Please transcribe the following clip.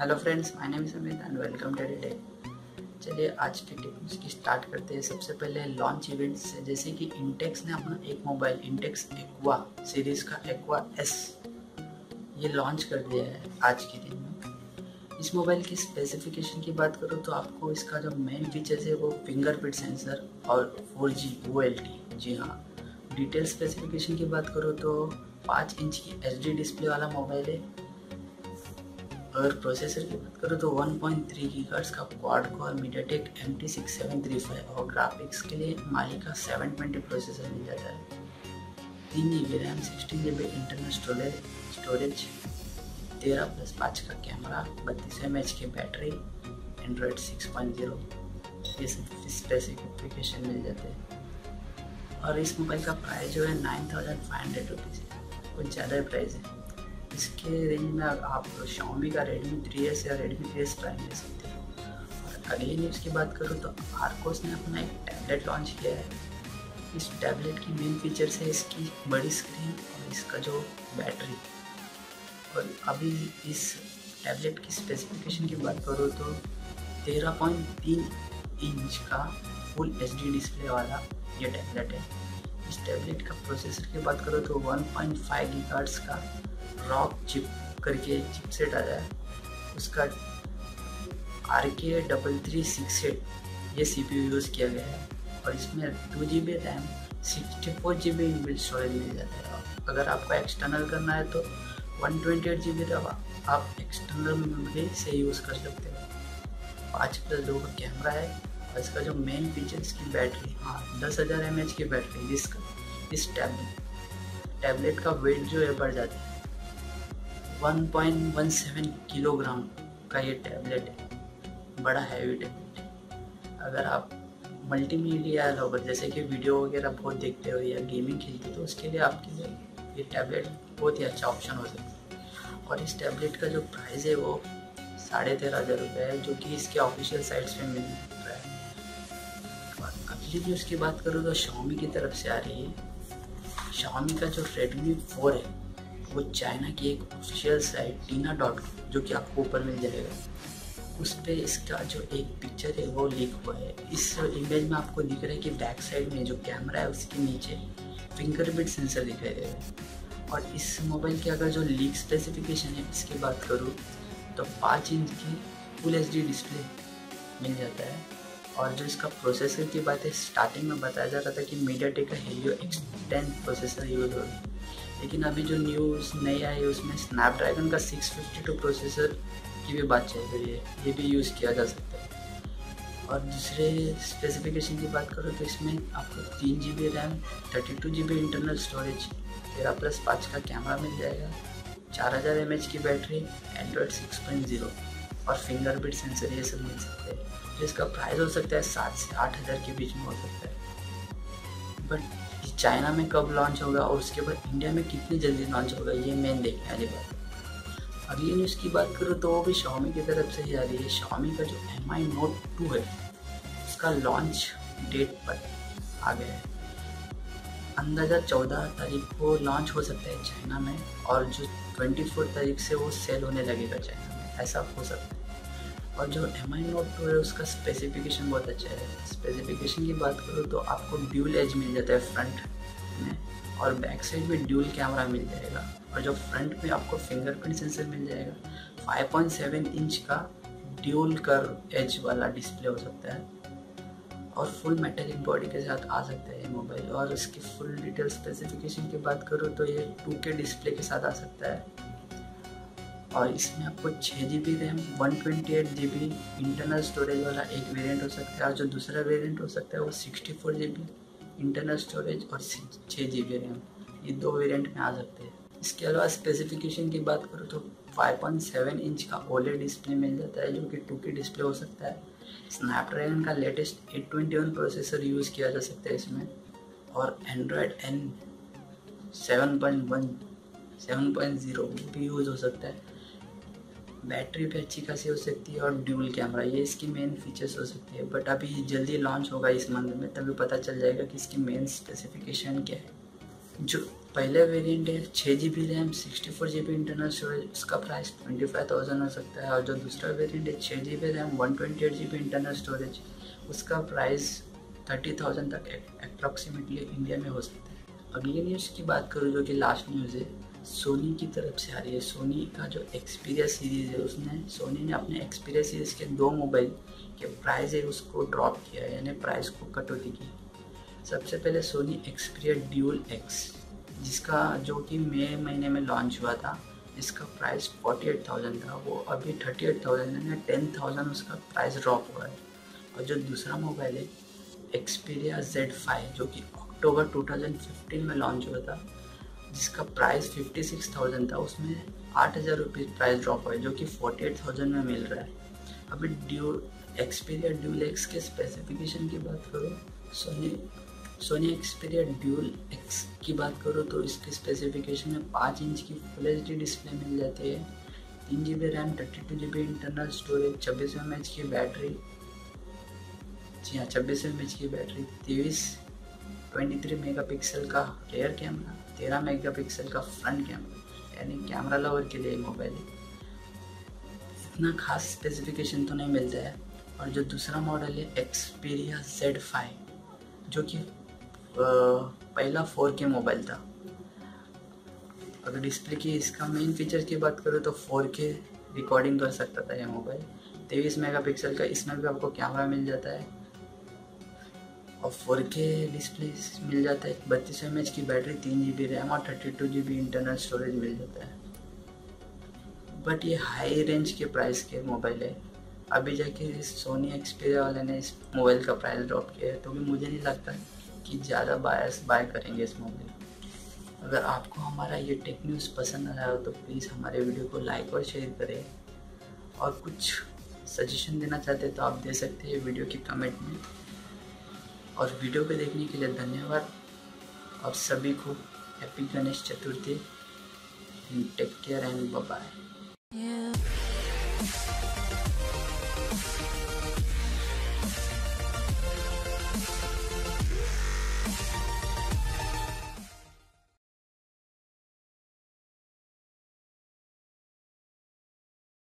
Hello friends my name Amit and welcome today चलिए आज की टिप्स की स्टार्ट करते हैं। सबसे पहले लॉन्च इवेंट्स जैसे कि इंटेक्स ने अपना एक मोबाइल इंटेक्स एक्वा सीरीज़ का एक्वा एस ये लॉन्च कर दिया है आज के दिन में। इस मोबाइल की स्पेसिफिकेशन की बात करूँ तो आपको इसका जो मेन फीचर्स है वो फिंगरप्रिंट सेंसर और four G O L T जी हाँ डिटेल स्पेसिफिकेशन की बात करूँ तो पाँच इंच की एच डी डिस्प्ले वाला मोबाइल है। अगर प्रोसेसर की बात करूँ तो 1.3 पॉइंट थ्री की गर्स का quad core MediaTek M T six seven three five और ग्राफिक्स के लिए माली का सेवन ट्वेंटी प्रोसेसर मिल जाता है। तीन G B RAM sixteen G B internal storage storage तेरह प्लस पाँच का कैमरा बत्तीस एम एच की battery Android six point zero ये सब स्पेसिफिकेशन मिल जाते हैं। और इस मोबाइल का प्राइस जो है nine thousand five hundred rupees है। कुछ ज़्यादा प्राइस है। इसके रेंज में आप शाओमी का रेडमी थ्री एस या रेडमी थ्री एस प्राइम ले सकते हो। और अगली न्यूज़ की बात करूँ तो आरकोस ने अपना एक टैबलेट लॉन्च किया है। इस टैबलेट की मेन फीचर्स है इसकी बड़ी स्क्रीन और इसका जो बैटरी और अभी इस टैबलेट की स्पेसिफिकेशन की बात करो तो तेरह पॉइंट तीन इंच का फुल एच डी डिस्प्ले वाला ये टैबलेट है। इस टैबलेट का प्रोसेसर की बात करो तो वन पॉइंट फाइव का रॉक चिप करके चिपसेट आ जाए, उसका आर के डबल थ्री सिक्स एट ये सी पी यू यूज़ किया गया है और इसमें two G B RAM sixty four G B inbuilt storage मिल जाता है। अगर आपको एक्सटर्नल करना है तो one twenty eight G B RAM आप एक्सटर्नल मेमोरी से यूज़ कर सकते हो। पाँच प्लस दो का कैमरा है और इसका जो मेन फीचर इसकी बैटरी हाँ दस हज़ार एम एच की बैटरी जिसका, इस टैबलेट टैबलेट का वेट जो है बढ़ जाता है। 1.17 किलोग्राम का ये टैबलेट है। बड़ा हैवी टैबलेट है। अगर आप मल्टीमीडिया लवर जैसे कि वीडियो वगैरह बहुत देखते हो या गेमिंग खेलते हो तो उसके लिए आपके लिए ये टैबलेट बहुत ही अच्छा ऑप्शन हो सकता है। और इस टैबलेट का जो प्राइस है वो साढ़े तेरह हज़ार रुपये है, जो कि इसके ऑफिशियल साइट्स पे मिल रहा है। और अगली न्यूज़ की बात करूँ तो शाओमी की तरफ़ से आ रही है। शाओमी का जो रेडमी फोर है वो चाइना की एक ऑफिशियल साइट टीना डॉट जो कि आपको ऊपर मिल जाएगा। उस पर इसका जो एक पिक्चर है, वो लीक हुआ है। इस इमेज में आपको दिख रहा है कि बैक साइड में जो कैमरा है, उसके नीचे फिंगरप्रिंट सेंसर दिखाई दे रहा है। और इस मोबाइल की अगर जो लीक स्पेसिफिकेशन है, इसकी बात करूँ तो पाँच इंच की फुल एचडी डिस्प्ले मिल जाता है। और जो इसका प्रोसेसर की बात है स्टार्टिंग में बताया जा रहा था कि मीडिया टेक का Helio X ten processor use हो। लेकिन अभी जो न्यूज़ नई आई है, उसमें स्नैपड्रैगन का 652 प्रोसेसर की भी बात चल रही है। ये भी यूज़ किया जा सकता है। और दूसरे स्पेसिफिकेशन की बात करो तो इसमें आपको तीन G B RAM thirty two G B internal storage तेरह प्लस पाँच का कैमरा मिल जाएगा, चार हज़ार एम एच की battery Android six point zero और फिंगरप्रिंट सेंसर ये सब मिल सकते हैं। जिसका प्राइस हो सकता है सात से आठ हज़ार के बीच में हो सकता है। बट चाइना में कब लॉन्च होगा और उसके बाद इंडिया में कितनी जल्दी लॉन्च होगा, ये मेन देखने वाली बात अगली न्यूज़ की बात करूँ तो वो भी शॉमी की तरफ़ से ही आ रही है। शॉमी का जो एम आई नोट टू है, उसका लॉन्च डेट पर आ गया है। अंदाज़ा चौदह तारीख को लॉन्च हो सकता है चाइना में और जो ट्वेंटी फोर तारीख से वो सेल होने लगेगा चाइना में। ऐसा हो सकता है। और जो एम आई नोट टू है, उसका स्पेसिफिकेशन बहुत अच्छा है। स्पेसिफिकेशन की बात करो तो आपको ड्यूल एज मिल जाता है फ्रंट में और बैक साइड में ड्यूल कैमरा मिल जाएगा। और जो फ्रंट में आपको फिंगरप्रिंट सेंसर मिल जाएगा 5.7 इंच का ड्यूल कर एज वाला डिस्प्ले हो सकता है। और फुल मेटेलिक बॉडी के साथ आ सकता है ये मोबाइल और इसकी फुल डिटेल स्पेसिफिकेशन की बात करूँ तो ये टू के डिस्प्ले के साथ आ सकता है। और इसमें आपको छः G B RAM one twenty eight G B internal storage वाला एक वेरिएंट हो सकता है और जो दूसरा वेरिएंट हो सकता है वो sixty four G B internal storage और छः जी बी रैम ये दो वेरिएंट में आ सकते हैं। इसके अलावा स्पेसिफिकेशन की बात करूँ तो 5.7 इंच का ओले डिस्प्ले मिल जाता है जो कि टू की डिस्प्ले हो सकता है। स्नैपड्रैगन का लेटेस्ट 821 प्रोसेसर यूज़ किया जा सकता है इसमें। और एंड्रॉयड एन 7.1 7.0 भी यूज़ हो सकता है। बैटरी भी अच्छी खासी हो सकती है और ड्यूल कैमरा, ये इसकी मेन फीचर्स हो सकती है। बट अभी जल्दी लॉन्च होगा इस मंथ में, तभी पता चल जाएगा कि इसकी मेन स्पेसिफिकेशन क्या है। जो पहला वेरिएंट है छः G B RAM sixty four G B internal storage उसका प्राइस ट्वेंटी फाइव थाउज़ेंड हो सकता है। और जो दूसरा वेरिएंट है छः G B RAM one twenty eight G B internal storage उसका प्राइस थर्टी थाउज़ेंड तक अप्रॉक्सीमेटली इंडिया में हो सकता है। अगली न्यूज़ की बात करूँ जो कि लास्ट न्यूज़ है सोनी की तरफ़ से आ रही है। सोनी का जो एक्सपीरिया सीरीज़ है, उसने सोनी ने अपने एक्सपीरिया सीरीज़ के दो मोबाइल के प्राइस है, उसको ड्रॉप किया है, यानी प्राइस को कटौती की। सबसे पहले सोनी एक्सपीरिया ड्यूल एक्स जिसका जो कि मई महीने में लॉन्च हुआ था, इसका प्राइस फोर्टी एट थाउज़ेंड था। वो अभी थर्टी एट थाउज़ेंड यानी टेन थाउज़ेंड उसका प्राइस ड्रॉप हुआ है। और जो दूसरा मोबाइल है एक्सपीरिया जेड फाइव जो कि अक्टूबर 2015 में लॉन्च हुआ था जिसका प्राइस फिफ्टी सिक्स थाउज़ेंड था, उसमें आठ हज़ार रुपीज़ प्राइस ड्रॉप हुआ जो कि फोर्टी एट थाउज़ेंड में मिल रहा है। अभी ड्यू एक्सपीरिया ड्यूल एक्स के स्पेसिफिकेशन की बात करो Sony Sony Xperia dual X की बात करो तो इसके स्पेसिफिकेशन में पाँच इंच की फुल एचडी डिस्प्ले मिल जाती है। तीन G B RAM thirty two G B internal storage छब्बीस एम एच की बैटरी जी हाँ छब्बीस एम एच की बैटरी तेईस ट्वेंटी थ्री मेगा पिक्सल का रेयर कैमरा तेरह मेगा पिक्सल का फ्रंट कैमरा यानी कैमरा लवर के लिए मोबाइल है। इतना खास स्पेसिफिकेशन तो नहीं मिलता है। और जो दूसरा मॉडल है एक्सपीरिया जेड फाइव जो कि पहला फोर के मोबाइल था। अगर डिस्प्ले की इसका मेन फीचर की बात करूँ तो फोर के रिकॉर्डिंग कर सकता था ये मोबाइल तेईस मेगापिक्सल का इसमें भी आपको कैमरा मिल जाता है। और फोर के डिस्प्ले मिल जाता है। बत्तीस एम की बैटरी, तीन जी बी रैम और thirty two G B internal storage मिल जाता है। बट ये हाई रेंज के प्राइस के मोबाइल है। अभी जाके सोनी एक्सपीरिया वाले ने इस मोबाइल का प्राइस ड्रॉप किया है तो भी मुझे नहीं लगता कि ज़्यादा बायर्स बाय करेंगे इस मोबाइल अगर आपको हमारा ये टेक न्यूज़ पसंद आया हो तो प्लीज़ हमारे वीडियो को लाइक और शेयर करें। और कुछ सजेशन देना चाहते हैं तो आप दे सकते हैं वीडियो के कमेंट में। और वीडियो को देखने के लिए धन्यवाद। आप सभी को happy Ganesh Chaturthi. Take care and bye